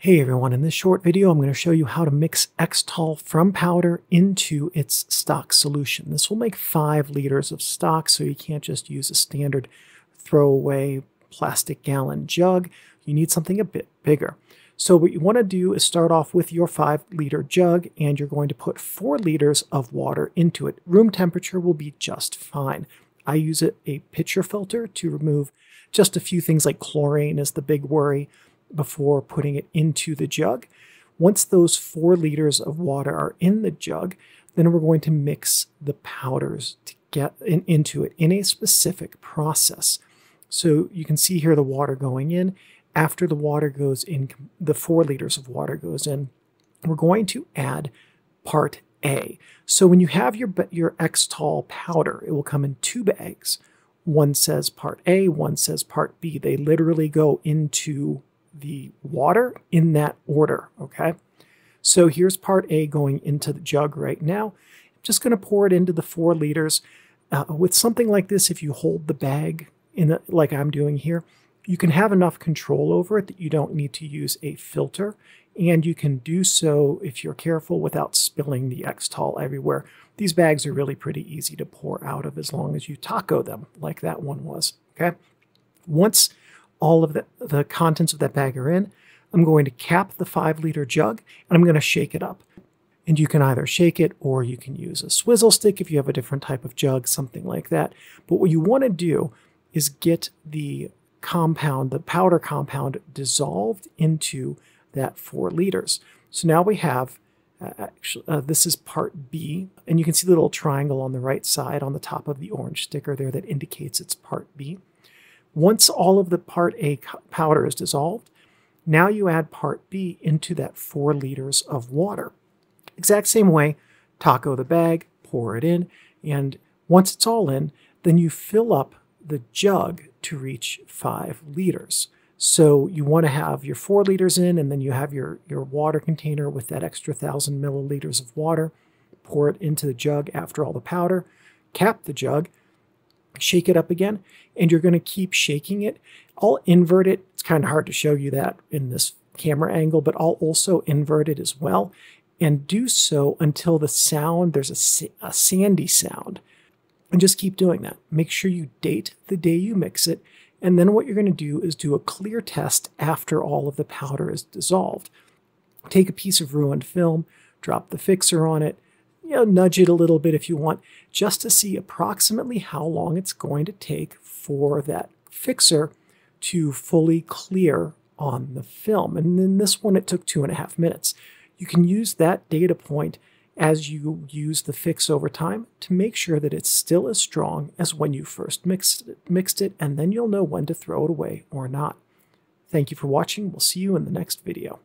Hey everyone, in this short video I'm going to show you how to mix Xtol from powder into its stock solution. This will make 5 liters of stock so you can't just use a standard throwaway plastic gallon jug. You need something a bit bigger. So what you want to do is start off with your 5 liter jug and you're going to put 4 liters of water into it. Room temperature will be just fine. I use a pitcher filter to remove just a few things like chlorine is the big worry before putting it into the jug. Once those four liters of water are in the jug, then we're going to mix the powders to get in, into it in a specific process. So you can see here the water going in. After the water goes in, the four liters of water goes in, we're going to add part A. So when you have your, your Xtol powder, it will come in two bags. One says part A, one says part B. They literally go into the water in that order, okay? So here's part A going into the jug right now. I'm just going to pour it into the four liters. Uh, with something like this, if you hold the bag in the, like I'm doing here, you can have enough control over it that you don't need to use a filter. And you can do so if you're careful without spilling the Xtol everywhere. These bags are really pretty easy to pour out of as long as you taco them like that one was, okay? Once all of the, the contents of that bag are in, I'm going to cap the five liter jug and I'm going to shake it up. And you can either shake it or you can use a swizzle stick if you have a different type of jug, something like that. But what you want to do is get the compound, the powder compound, dissolved into that four liters. So now we have, uh, actually, uh, this is part B, and you can see the little triangle on the right side on the top of the orange sticker there that indicates it's part B. Once all of the part A powder is dissolved, now you add part B into that four liters of water. Exact same way, taco the bag, pour it in, and once it's all in, then you fill up the jug to reach five liters. So you want to have your four liters in, and then you have your, your water container with that extra thousand milliliters of water. Pour it into the jug after all the powder, cap the jug, shake it up again, and you're going to keep shaking it. I'll invert it. It's kind of hard to show you that in this camera angle, but I'll also invert it as well and do so until the sound, there's a, a sandy sound. And just keep doing that. Make sure you date the day you mix it. And then what you're going to do is do a clear test after all of the powder is dissolved. Take a piece of ruined film, drop the fixer on it, you know, nudge it a little bit if you want, just to see approximately how long it's going to take for that fixer to fully clear on the film. And in this one, it took two and a half minutes. You can use that data point as you use the fix over time to make sure that it's still as strong as when you first mixed it, mixed it, and then you'll know when to throw it away or not. Thank you for watching. We'll see you in the next video.